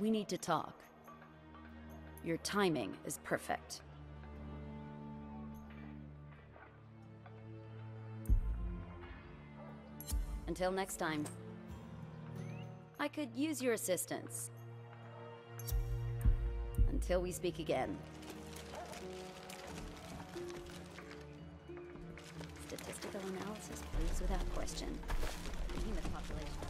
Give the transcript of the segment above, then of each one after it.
We need to talk. Your timing is perfect. Until next time. I could use your assistance. Until we speak again. Statistical analysis proves without question. The human population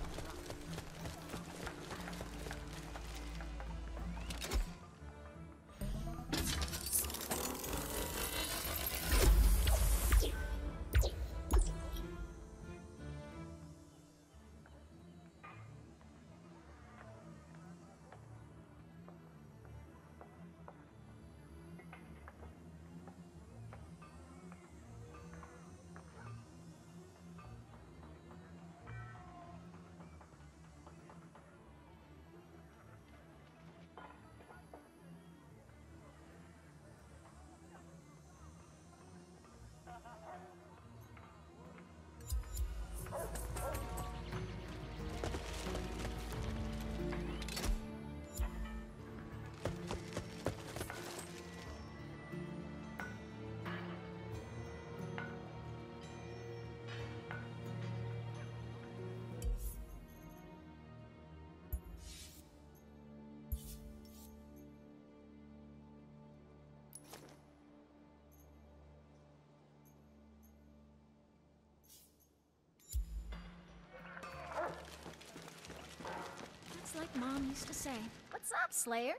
Mom used to say. What's up, Slayer?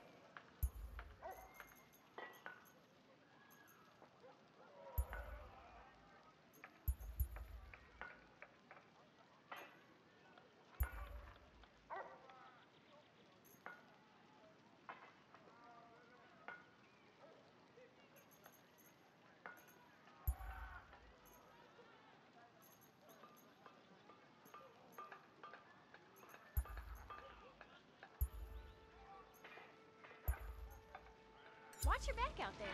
Watch your back out there.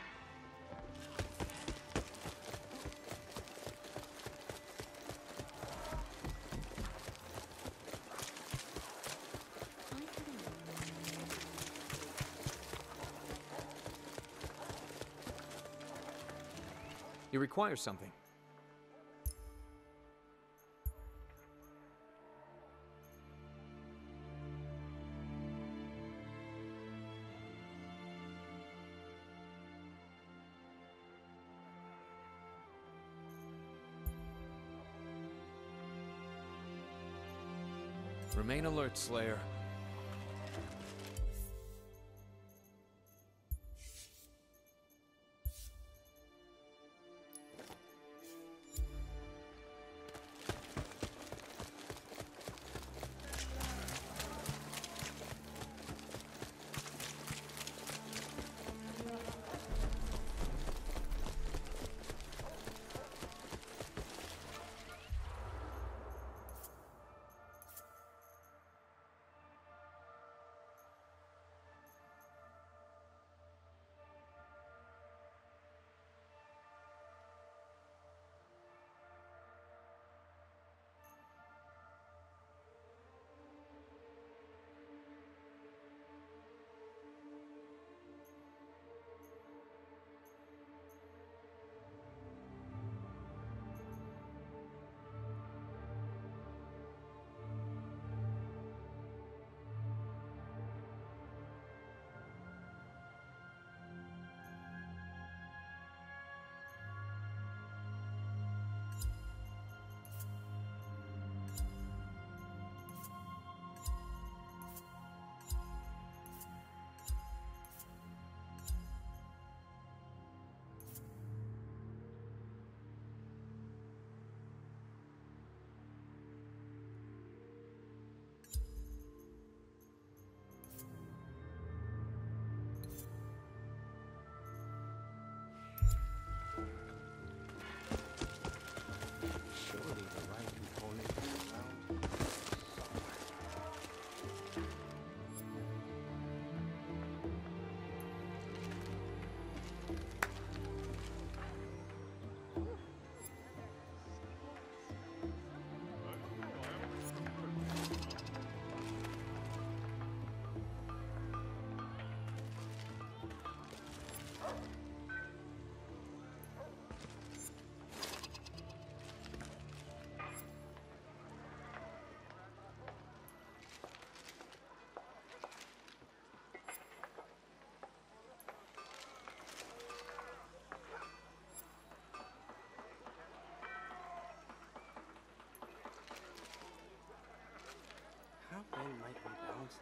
You require something. Remain alert, Slayer.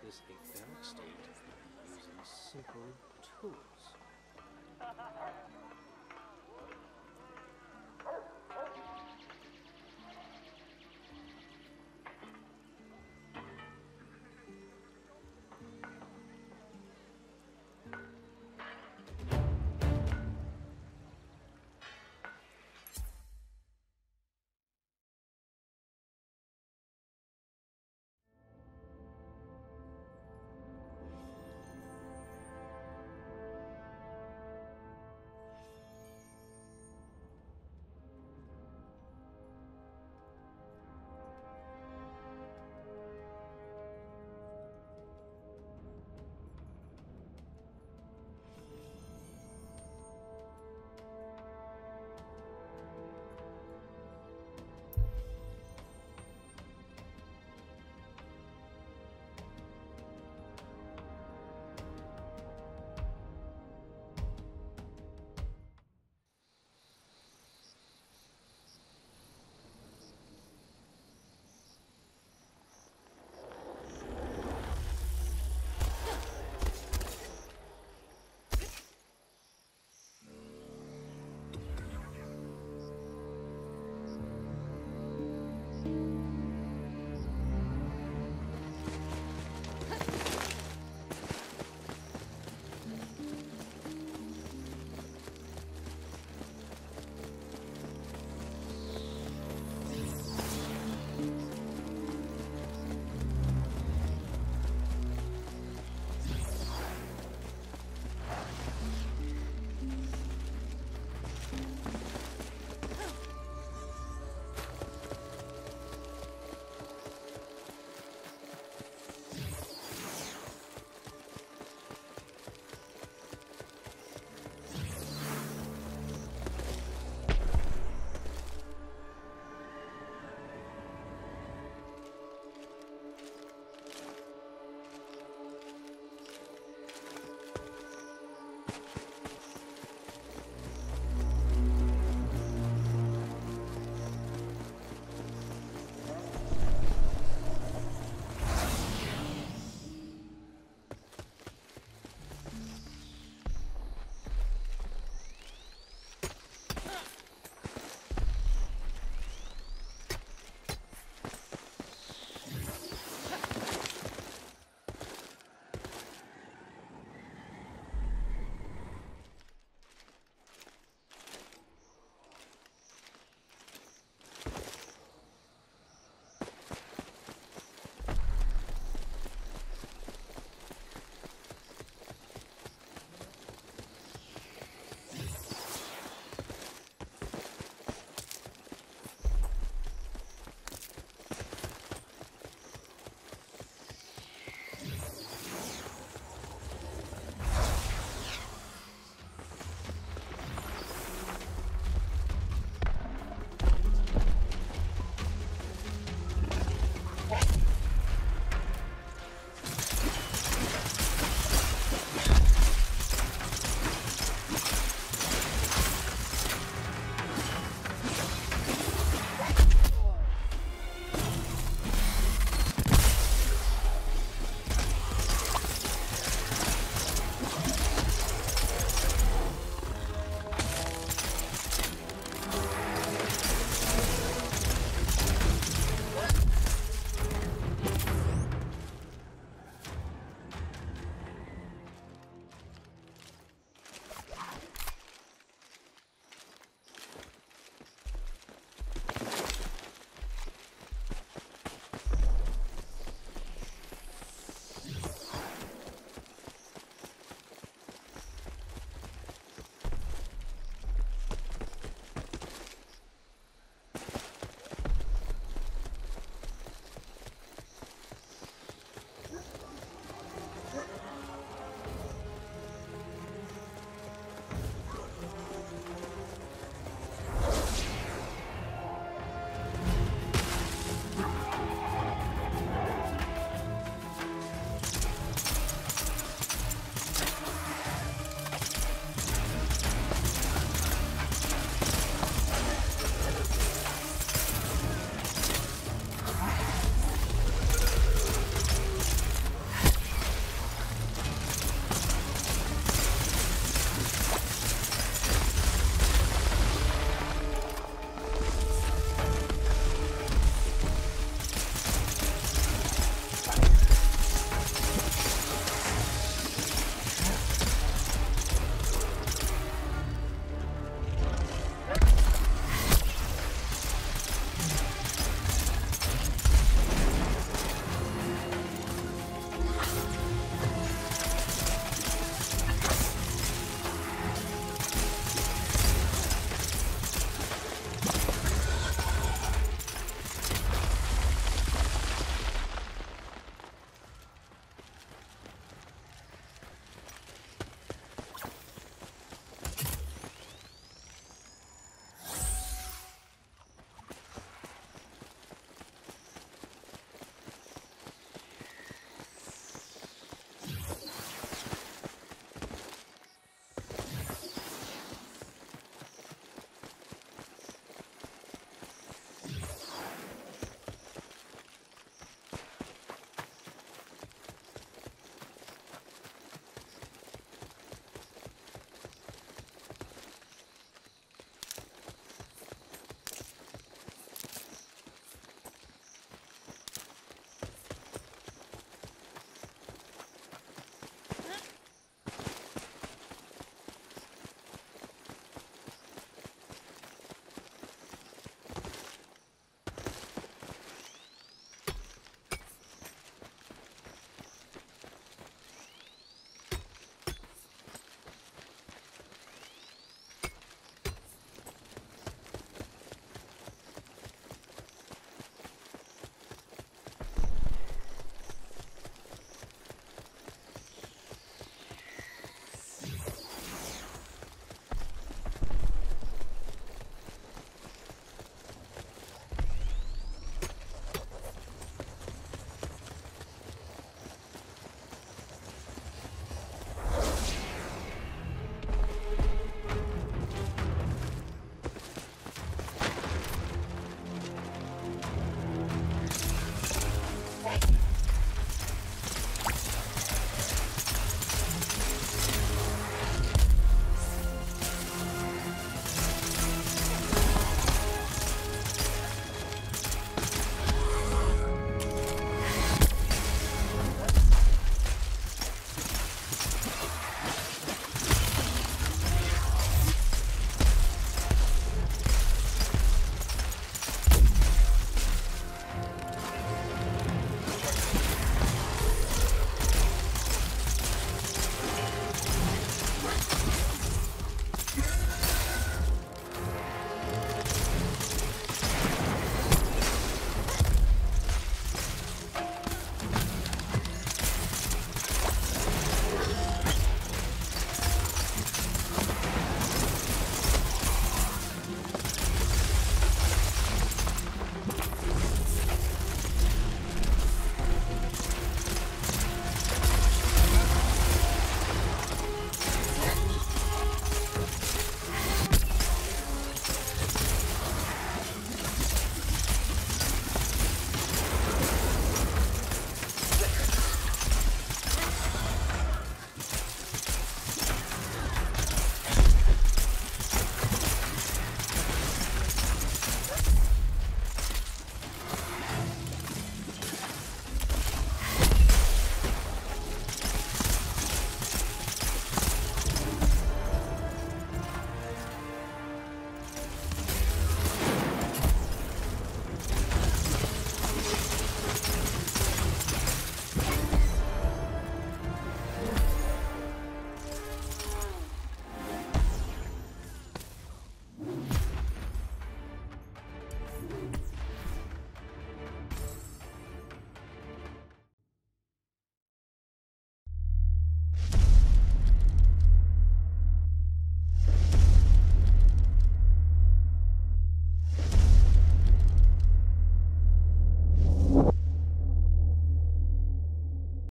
This aetheric state using simple tools?